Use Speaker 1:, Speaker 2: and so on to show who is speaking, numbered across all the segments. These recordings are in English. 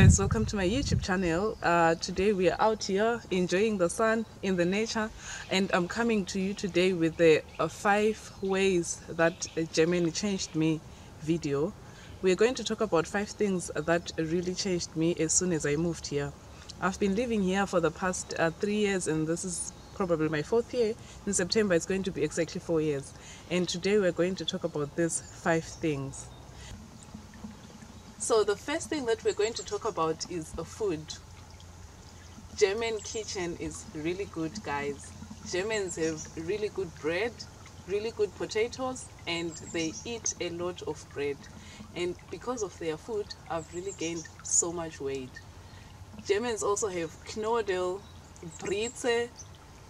Speaker 1: guys welcome to my youtube channel. Uh, today we are out here enjoying the sun in the nature and i'm coming to you today with the uh, five ways that germany changed me video. We're going to talk about five things that really changed me as soon as i moved here. I've been living here for the past uh, three years and this is probably my fourth year. In september it's going to be exactly four years. And today we're going to talk about these five things so the first thing that we're going to talk about is the food. German kitchen is really good, guys. Germans have really good bread, really good potatoes, and they eat a lot of bread. And because of their food, I've really gained so much weight. Germans also have Knödel, Brezel,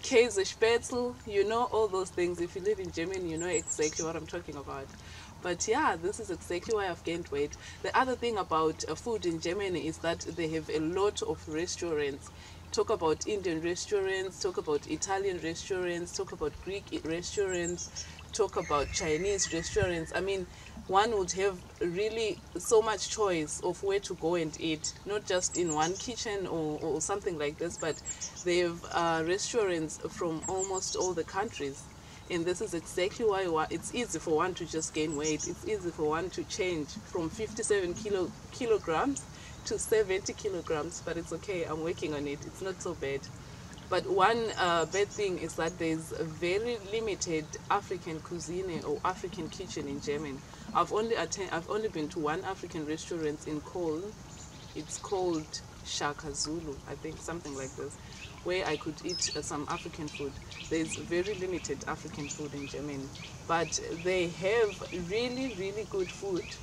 Speaker 1: Käsespätzle, you know all those things. If you live in Germany, you know exactly what I'm talking about. But yeah, this is exactly why I've gained weight. The other thing about uh, food in Germany is that they have a lot of restaurants. Talk about Indian restaurants, talk about Italian restaurants, talk about Greek restaurants, talk about Chinese restaurants. I mean, one would have really so much choice of where to go and eat, not just in one kitchen or, or something like this, but they have uh, restaurants from almost all the countries and this is exactly why it's easy for one to just gain weight it's easy for one to change from 57 kilo kilograms to 70 kilograms but it's okay i'm working on it it's not so bad but one uh, bad thing is that there's a very limited African cuisine or African kitchen in Germany. I've only attend, I've only been to one African restaurant in Cologne. It's called Shaka Zulu, I think, something like this where I could eat uh, some African food. There's very limited African food in Germany, but they have really, really good food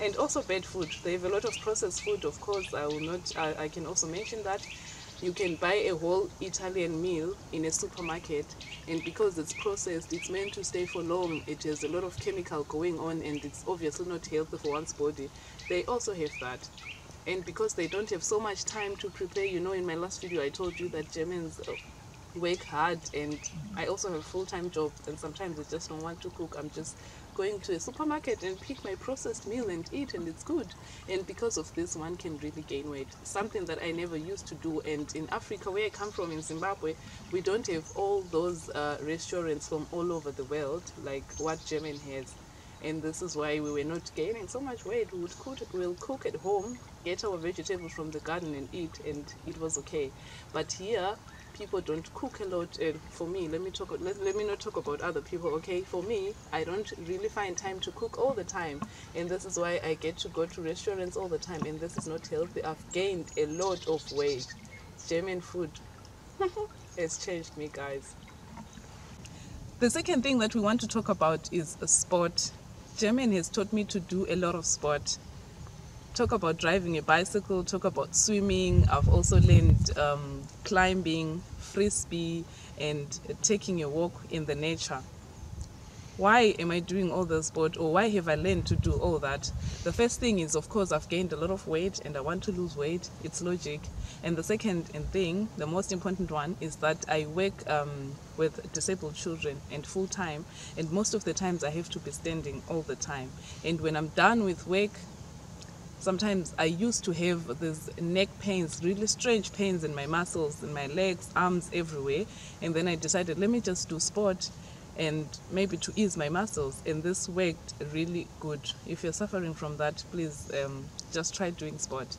Speaker 1: and also bad food. They have a lot of processed food, of course. I will not. I, I can also mention that you can buy a whole Italian meal in a supermarket, and because it's processed, it's meant to stay for long. It has a lot of chemical going on, and it's obviously not healthy for one's body. They also have that and because they don't have so much time to prepare you know in my last video i told you that germans uh, work hard and i also have a full-time job and sometimes i just don't want to cook. I'm just going to a supermarket and pick my processed meal and eat and it's good. And because of this one can really gain weight. Something that i never used to do and in africa where i come from in zimbabwe we don't have all those uh, restaurants from all over the world like what german has and this is why we were not gaining so much weight. We would cook we'll cook at home get our vegetables from the garden and eat and it was okay. But here people don't cook a lot and for me let me talk let, let me not talk about other people okay? For me i don't really find time to cook all the time and this is why i get to go to restaurants all the time and this is not healthy. I've gained a lot of weight. German food has changed me guys. The second thing that we want to talk about is a sport German has taught me to do a lot of sport. Talk about driving a bicycle, talk about swimming. I've also learned um, climbing, frisbee, and taking a walk in the nature. Why am I doing all the sport or why have I learned to do all that? The first thing is, of course, I've gained a lot of weight and I want to lose weight. It's logic. And the second thing, the most important one, is that I work um, with disabled children and full time. And most of the times I have to be standing all the time. And when I'm done with work, sometimes I used to have these neck pains, really strange pains in my muscles, in my legs, arms, everywhere. And then I decided, let me just do sport and maybe to ease my muscles and this worked really good if you're suffering from that please um, just try doing sport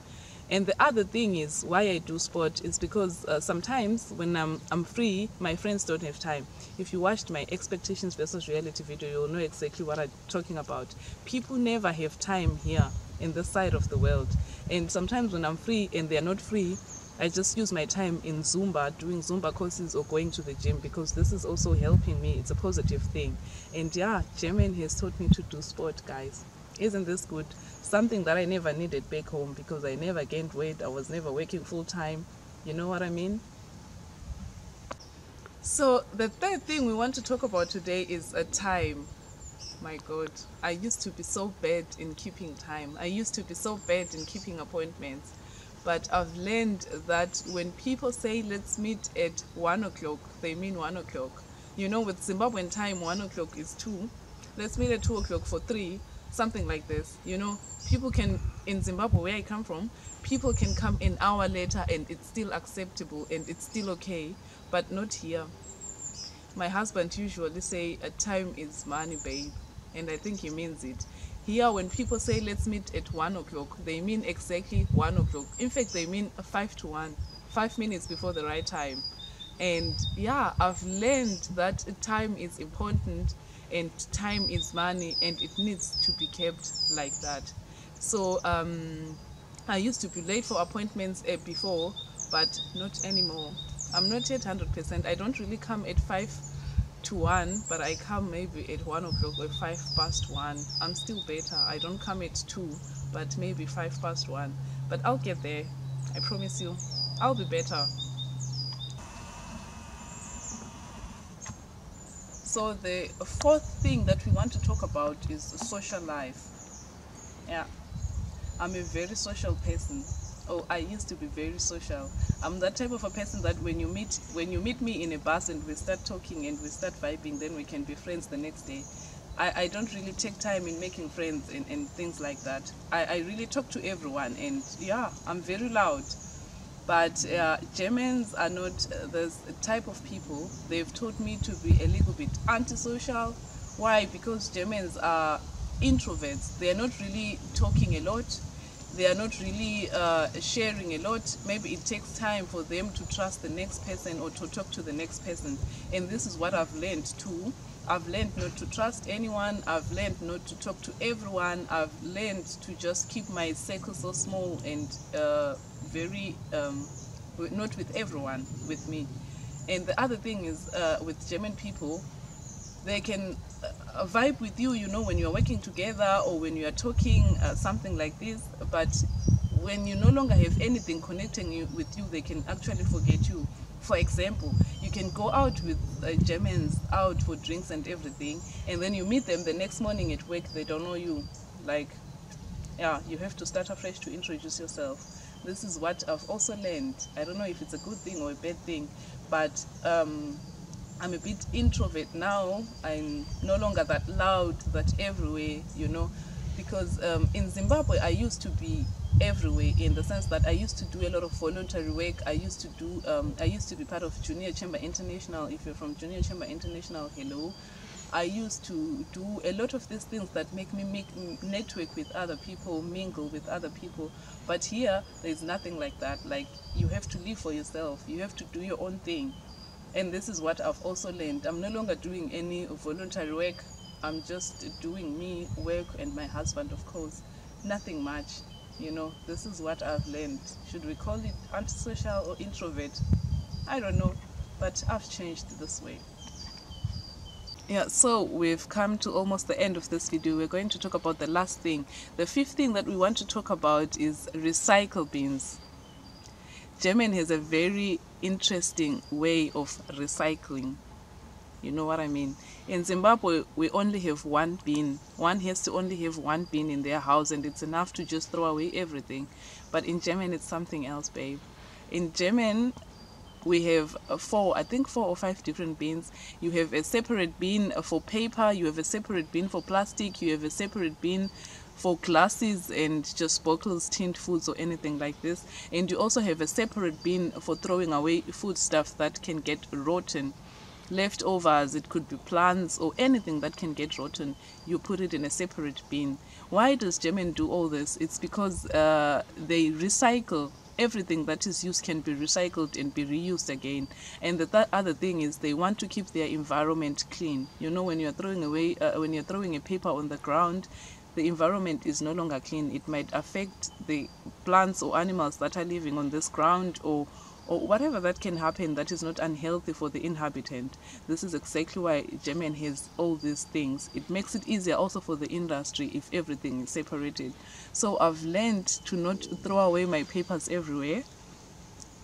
Speaker 1: and the other thing is why I do sport is because uh, sometimes when I'm, I'm free, my friends don't have time. If you watched my expectations versus reality video, you'll know exactly what I'm talking about. People never have time here in this side of the world. And sometimes when I'm free and they're not free, I just use my time in Zumba, doing Zumba courses or going to the gym because this is also helping me. It's a positive thing. And yeah, German has taught me to do sport, guys. Isn't this good? Something that I never needed back home because I never gained weight. I was never working full time. You know what I mean? So the third thing we want to talk about today is a time. My God, I used to be so bad in keeping time. I used to be so bad in keeping appointments but I've learned that when people say let's meet at one o'clock, they mean one o'clock. You know, with Zimbabwean time, one o'clock is two. Let's meet at two o'clock for three. something like this you know people can in zimbabwe where i come from people can come an hour later and it's still acceptable and it's still okay but not here my husband usually say a time is money babe and i think he means it here when people say let's meet at one o'clock they mean exactly one o'clock. In fact they mean five to one five minutes before the right time. And yeah i've learned that time is important and time is money and it needs to be kept like that. So um i used to be late for appointments uh, before but not anymore. I'm not yet 100 percent. I don't really come at five to one but i come maybe at one o'clock or five past one. I'm still better. I don't come at two but maybe five past one. But i'll get there. I promise you. I'll be better. So the fourth thing that we want to talk about is social life. Yeah. I'm a very social person oh i used to be very social i'm that type of a person that when you meet when you meet me in a bus and we start talking and we start vibing then we can be friends the next day i, I don't really take time in making friends and, and things like that I, I really talk to everyone and yeah i'm very loud but uh, Germans are not uh, this type of people. They've taught me to be a little bit antisocial. Why? Because Germans are introverts. They are not really talking a lot. They are not really uh, sharing a lot. Maybe it takes time for them to trust the next person or to talk to the next person. And this is what I've learned too. I've learned not to trust anyone. I've learned not to talk to everyone. I've learned to just keep my circle so small and uh, very um, not with everyone with me and the other thing is uh, with german people they can uh, vibe with you you know when you're working together or when you are talking uh, something like this. But when you no longer have anything connecting you with you they can actually forget you. For example you can go out with uh, germans out for drinks and everything and then you meet them the next morning at work they don't know you. Like yeah you have to start afresh to introduce yourself. This is what I've also learned. I don't know if it's a good thing or a bad thing, but um, I'm a bit introvert now. I'm no longer that loud, that everywhere, you know, because um, in Zimbabwe I used to be everywhere in the sense that I used to do a lot of voluntary work. I used to do, um, I used to be part of Junior Chamber International. If you're from Junior Chamber International, hello. I used to do a lot of these things that make me make network with other people, mingle with other people. But here, there's nothing like that. Like you have to live for yourself. You have to do your own thing. And this is what I've also learned. I'm no longer doing any voluntary work. I'm just doing me work and my husband, of course. Nothing much. You know, this is what I've learned. Should we call it antisocial or introvert? I don't know, but I've changed this way yeah so we've come to almost the end of this video we're going to talk about the last thing the fifth thing that we want to talk about is recycle bins german has a very interesting way of recycling. You know what i mean? In zimbabwe we only have one bin. One has to only have one bin in their house and it's enough to just throw away everything. But in german it's something else babe. In german we have uh, four i think four or five different bins. You have a separate bin for paper you have a separate bin for plastic you have a separate bin for glasses and just bottles tinned foods or anything like this. And you also have a separate bin for throwing away food stuff that can get rotten. Leftovers it could be plants or anything that can get rotten. You put it in a separate bin. Why does german do all this? It's because uh, they recycle. Everything that is used can be recycled and be reused again. And the th other thing is they want to keep their environment clean. You know when you're throwing away uh, when you're throwing a paper on the ground the environment is no longer clean it might affect the plants or animals that are living on this ground or or whatever that can happen that is not unhealthy for the inhabitant. This is exactly why German has all these things. It makes it easier also for the industry if everything is separated. So I've learned to not throw away my papers everywhere.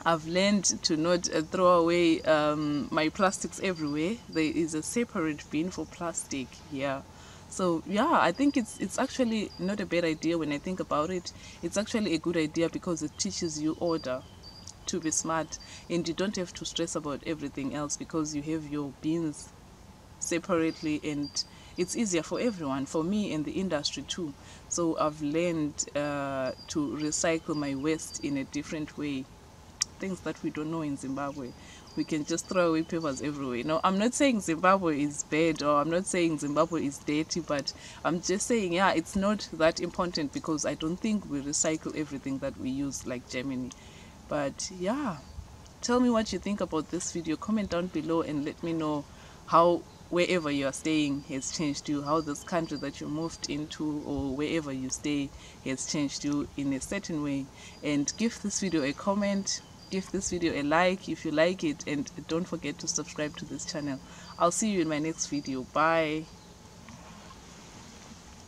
Speaker 1: I've learned to not uh, throw away um, my plastics everywhere. There is a separate bin for plastic here. So yeah, I think it's it's actually not a bad idea when I think about it. It's actually a good idea because it teaches you order to be smart and you don't have to stress about everything else because you have your bins separately and it's easier for everyone for me and the industry too so i've learned uh, to recycle my waste in a different way things that we don't know in zimbabwe we can just throw away papers everywhere. No i'm not saying zimbabwe is bad or i'm not saying zimbabwe is dirty but i'm just saying yeah it's not that important because i don't think we recycle everything that we use like germany. But yeah tell me what you think about this video. Comment down below and let me know how wherever you are staying has changed you how this country that you moved into or wherever you stay has changed you in a certain way. And give this video a comment give this video a like if you like it and don't forget to subscribe to this channel. I'll see you in my next video. Bye